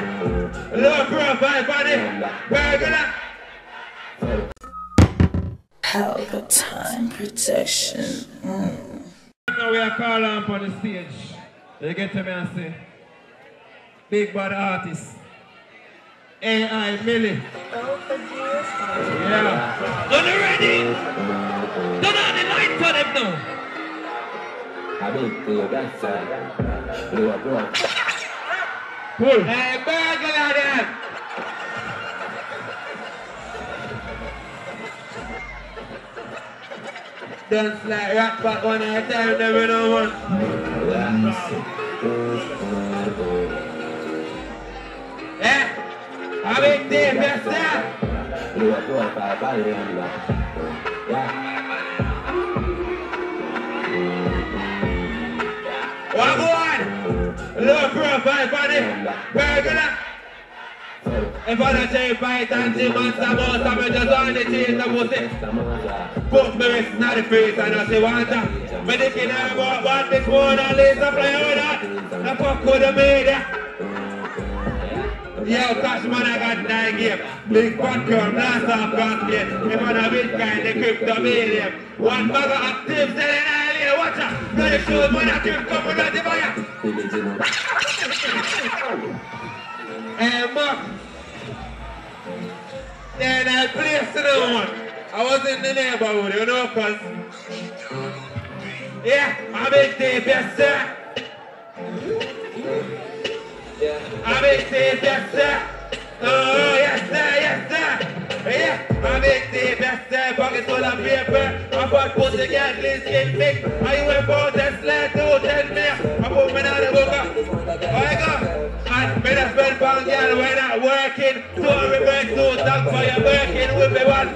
one. Low profile bunny. Regular. Pelpa time protection. Mm. Now we are calling on on the stage. You get to me and say, big bad artist. Ai Milly. Yeah. Done you ready? Turn on the light on them now. I big to that side. Blow up, blow up. Pull. Hey, burglar them. Dance like rock back one at a time, never know one. Eh? I make the best sir. Blow up, blow up, I buy it on the Yeah. What go Low profile bunny. Burglar. If I don't say fight and see monster most of just on the cheese the pussy. Put me wrist not the face and I say want ya. Me the kid I want want this one and play with that. I fuck with the media. Yo, cash man, I got nine game. Big fat girl, blast off. If I'm a Bitcoin, the crypto medium. One bag of active selling alien. Watch out. The shoes, man, I keep coming out the fire. Hey, Mark. Then I placed another one. I was in the neighborhood, you know, cause yeah, I make the best sir. I make the best sir. Oh yes sir, yes sir. Yeah, I make the best sir. Pocket full of paper. I bought pussy cat, least skin big. I went for for your with me one.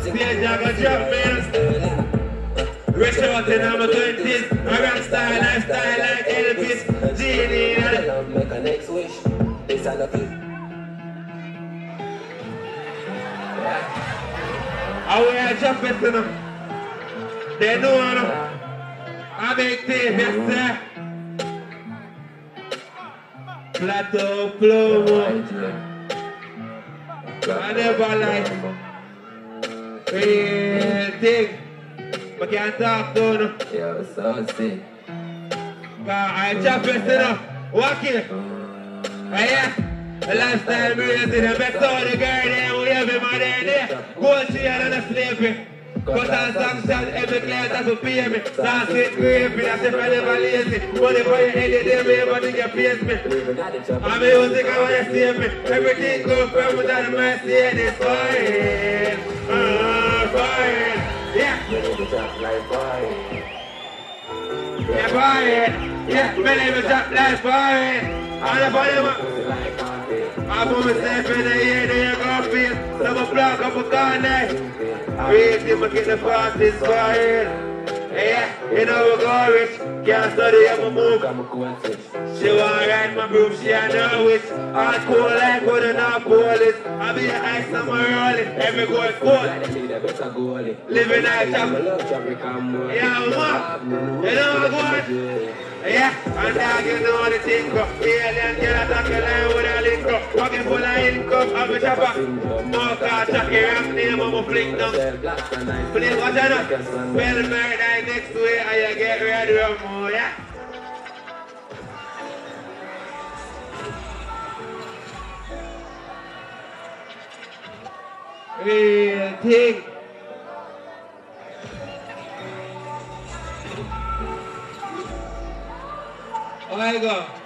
Stage I got me. Rich out in my twenties, I rock style, lifestyle like Elvis, Genie. and- Make a next wish. This I love you. I wear a jacket to them. They know. I make tape, yes sir. Plateau flow. I never like real thing. But can't talk to them. Yo, so sick. Mm. Cause I chop it to them. Walk it. Oh yeah. The lifestyle music, the best of the girl there, we have him on there, there. Gold chain and a Cut and sanction, every client has to pay me. Dance it gravy, that's if I never lazy. Money for your head, they me, everybody get pays me. I'm music, I want to see me. Everything goes from without a Mercedes. Fine, ah, fine. Yeah, yeah, fine. Yeah, my name is Jack Life, fine. I'm the bottom I put myself in the Double block up a corner. Wait till I get the fastest fire. Yeah, you know we go rich. Can't study, I'm a move. She want ride my groove, she a know it. Hard cool like what a not police. I be a ice, I'm a rolling. Every goal cool. Living like chop. Yeah, man. You know I'm going? Yeah, and dog, you know the thing go. Alien girl attack you line with a link up. Pocket full of income, I'm a chopper. More car, chucky, rap name, I'm a fling down. Please watch out. Well, paradise next way, and you get ready for more, yeah? Real thing. I go.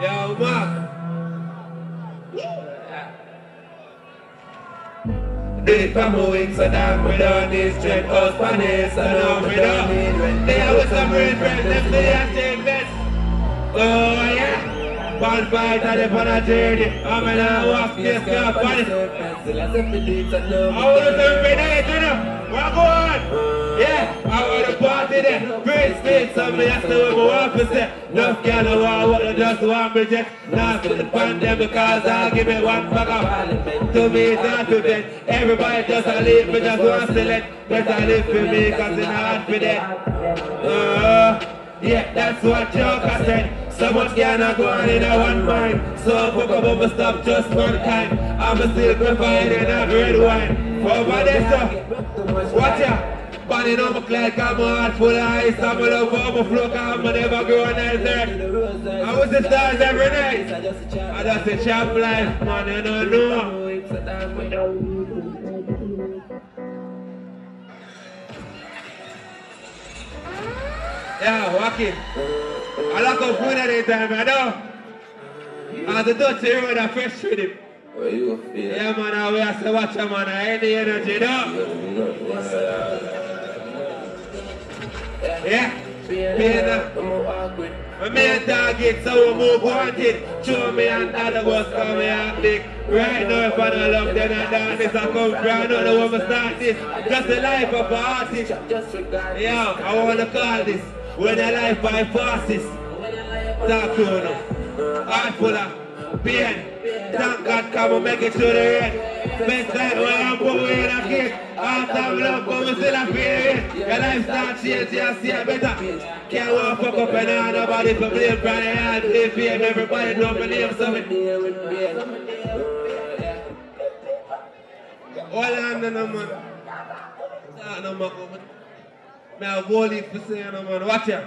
Yo, Mark. They come so damn we don't need straight house panic so now we don't need. They are with some red friends, them they are take best. Oh yeah. One fight and they on a journey. I'm in a walk this car funny. I want to say night, you know. What go on? Yeah, I want to party there. Great state, so me have to with my want to say. Enough girl I want what they just want me just. Now for the pandemic because I'll give it one back up. To me it's not to death. Everybody just a live me just to let. Better live for me cause it's hard for them. Uh, yeah, that's what Joker said. So much cannot go on in a one mind. So fuck up over stop just mankind. I'm a still providing a red wine. Over there, so watch out. Burning on my cloud, got my heart full of ice. I'm over my flow, cause I'm never growing as earth. Eh? I was the stars every night. I just a chop life, man, you don't know. Yeah, walking. I lock up food at the time, I know. I the road, I fresh with him. Where you feel? Yeah, man, I we have to watch man. I ain't the energy, know. Yeah. A, my main target, so we move wanted. Show me and other was here and big. Right now, if I don't love then and darkness, I come from. I don't know where to start this. Just the life of an artist. Yeah, I want to call this. When a life by fastest. Talk to you. Heart full of pain. Thank God come and make it to the end. When I'm going in a kick. Heart of love, but we still a it. Your life change, you see better. Can't fuck up and on nobody for blame. Hand, they fame, everybody know my name, so me. All on the man. Start no man. Me have all for say no man. Watch ya.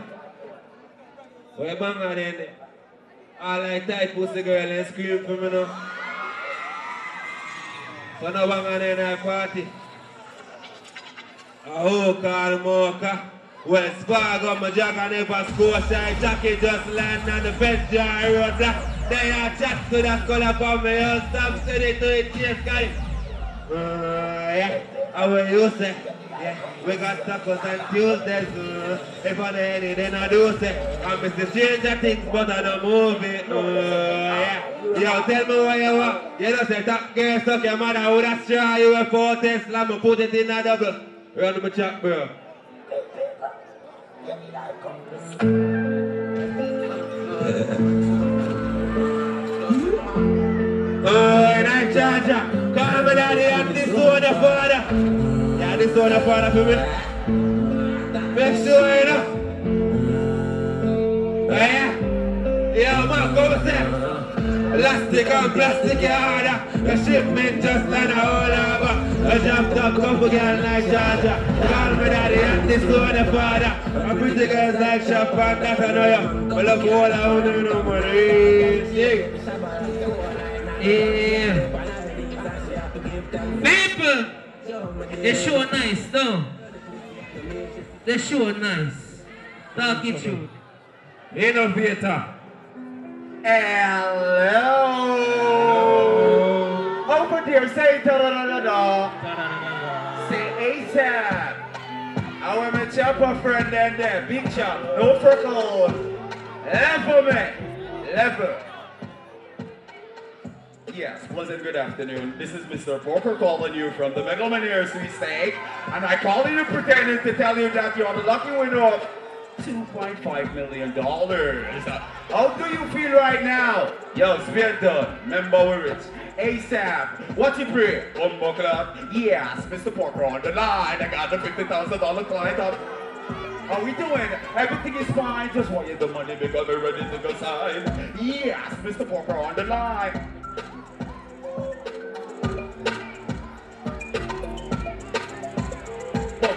Where bang on? All like tight pussy girl and scream for me now. So no bang on there in party. A hookah and mocha. Well, Spargo, my jog and never score side. Jackie just land on the road black. They are chat to that color for me. You stop steady to it, chase guy. Uh, yeah, how are you say? Yeah, we got tacos on Tuesdays. Uh, if I any, then I do say. I'm Mr. Stranger Things, but I don't move it. Uh, yeah. Yo, tell me what you want. You know, say, top girl, suck your mother with a straw. You a four test, let me put it in a double. Run my chat, bro. Oh, night charger. Call me daddy and one the father. Yeah, this one the father for me. Sure yeah. Yeah. Plastic and plastic harder. The shipment just land all over. A jump top couple girl like Georgia. Call me daddy and this one the father. A pretty girls like Shop and that I know. But look all I want to know. Yeah. People, they show nice, though. They show nice. Talk it true. Innovator. Hello. Over there, say da da da da da. Say ASAP. I want my chopper friend and there. Big chop. No freckles. Level, man. Level. Yes, pleasant good afternoon. This is Mr. Porker calling you from the Megalomaniacs we say. And I call you pretending to tell you that you're the lucky winner of $2.5 million. How do you feel right now? Yo, done. Remember we're rich. ASAP, what you pray? Bumbo club? Yes, Mr. Porker on the line. I got the $50,000 client up. How we doing? Everything is fine. Just want you the money because we're ready to go sign. Yes, Mr. Porker on the line.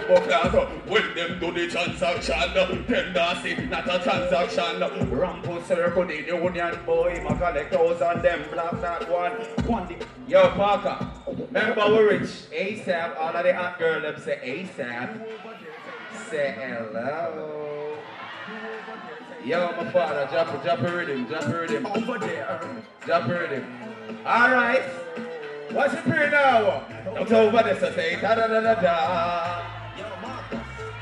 When them do the transaction, them not see not a transaction. Rampo circle the union boy, my collect those on them, block that one. Quanti Yo, Parker, remember we're rich. ASAP, all of the hot girl them say ASAP. Say hello. Yo, my father, drop a drop a rhythm, drop a rhythm. Over there. Drop a rhythm. Alright. What's your prayer now? Don't over this, I say da da da da da.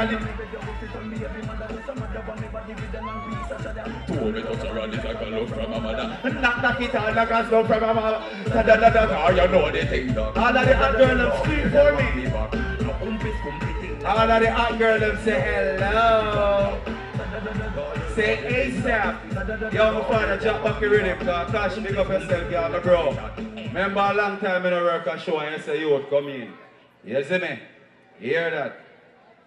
Girl. All of the hot them scream for me. All of the hot them say hello. Say ASAP. Yo, my father, drop back your rhythm, cause Kash, pick up yourself, y'all, my bro. Remember a long time in a work a show and you say you would come in. You see me? Hear that?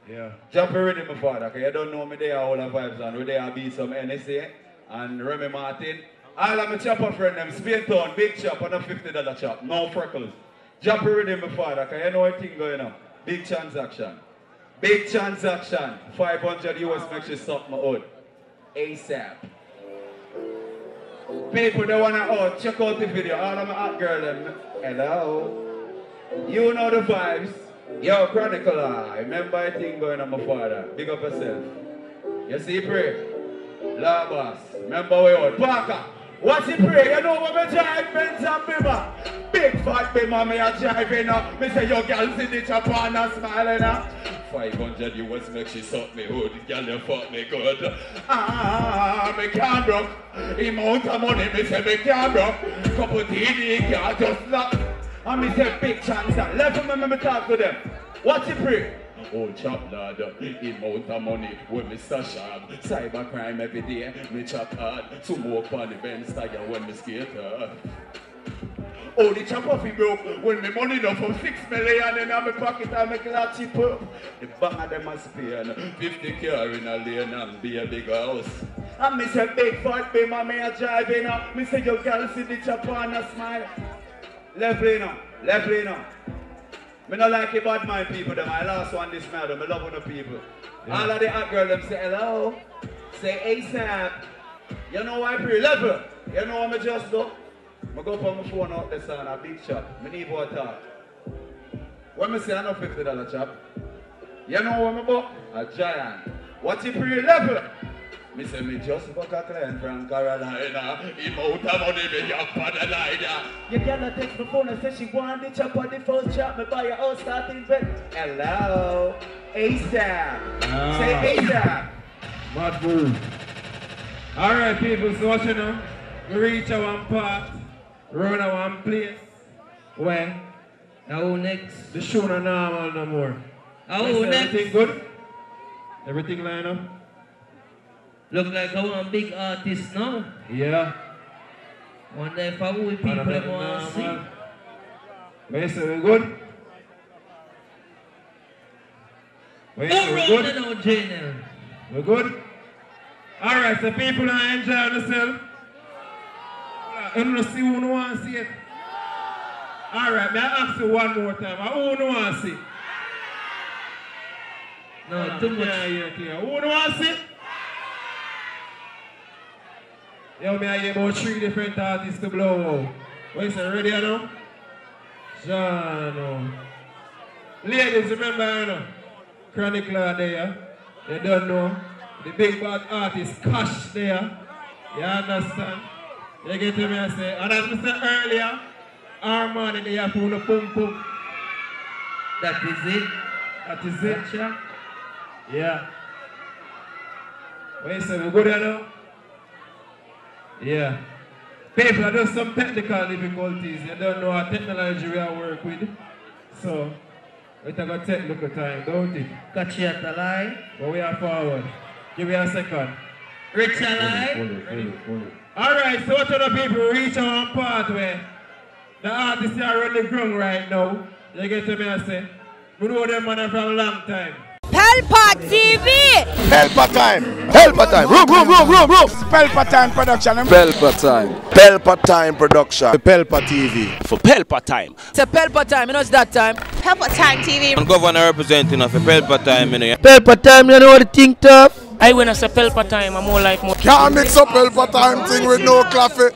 Yeah. Your rhythm, my father, because you don't know me there, all the vibes, and we there be some NSA and Remy Martin. All of my chopper friend, them, Spade Town, big chop, and a $50 chop, no freckles. Jump rhythm, my father, because you know thing going on. Big transaction. Big transaction. 500 US makes you suck my hood. ASAP. People that wanna oh check out the video. All of my hot girl them. Hello. You know the vibes. Yo, Chronicle, remember I thing going on my father. Big up yourself. You see pray. La boss. Remember we out. Parker. What's the pray? You know what me drive Benz and Bimmer? Big fat Bimmer me a driving up. Me say your girl see the on and smiling up. 500 US make she suck me hood. Girl you fuck me good. Ah, me can't broke. Amount of money me say me can't broke. Couple TD can't just lock. And me say big chance. Let me remember talk to them. What's the pray? Oh, chop lad, amount of money when me stash up. Cyber crime every day, me chop hard. Smoke on the Benz tire when me skate hard. Oh, the chop off he broke when me money enough from six million in my pocket I make a lot cheaper. The bang of them a spin, 50 car in a lane and be a big house. And me say big fat be my me a driving up. Me say your girl see the chop on a smile. Left lane now, left lane now. Me not like it bad mind people them. I last one this madam. I love one of people. All of the hot girl them say hello. Say ASAP. You know why pre level? You know what me just do? I go on my phone out there son, a big shop. Me need talk. When me say I know fifty dollar chop, you know what me book? A giant. What's it pre level? Me say me just book a client from Carolina. Him out of money me up on the line. You cannot text my phone and say she want the chop on the first chop. Me buy a house starting bed. Hello. ASAP. Ah. Say ASAP. Mad move. Alright, people, so what you know? We reach a one part, run a one place, where How next? the show no normal no more. How Listen, next? Everything good? Everything line up? Look like I want big artist now. Yeah. Wonder if I will people Man, want to see. normal. Where you we good? Where you we round good? Janelle. We good? Alright, so people are enjoying themselves. You don't see who want to see it. Alright, may I ask you one more time. Who want to see? No, too much. Yeah, yeah, yeah. Who want to see? Yo, me I hear about three different artists to blow. What is it, ready or no? Jano. Oh. Ladies, remember, you know, Chronicler there. You don't know. The big bad artist, Kash there. You understand? You get to me, I say. And as I said earlier, Armani, they have to the pum pum. That is it. That is it. Yeah. What you say, we good you know? Yeah. People, there's some technical difficulties. You don't know how technology we are work with. So, it take a technical time, don't it? Catch you at the line. But we are forward. Give me a second. Rich alive. Alright, so what other people reach our pathway? the artists are on the ground right now. You get to me I say, we know them man from a long time. Pelpa TV! Pelpa time. Pelpa time. Room, room, room, room, room. Pelpa time production. Pelpa time. Pelpa time production. Pelpa TV. for Pelpa time. It's a Pelpa time, you know it's that time. Pelpa Time TV. And governor representing of a Pelpa time, you know. Pelpa time, you know what the think tough? I when I say Pelpa time, I'm more like more. Can't mix up Pelpa time thing with no coffee.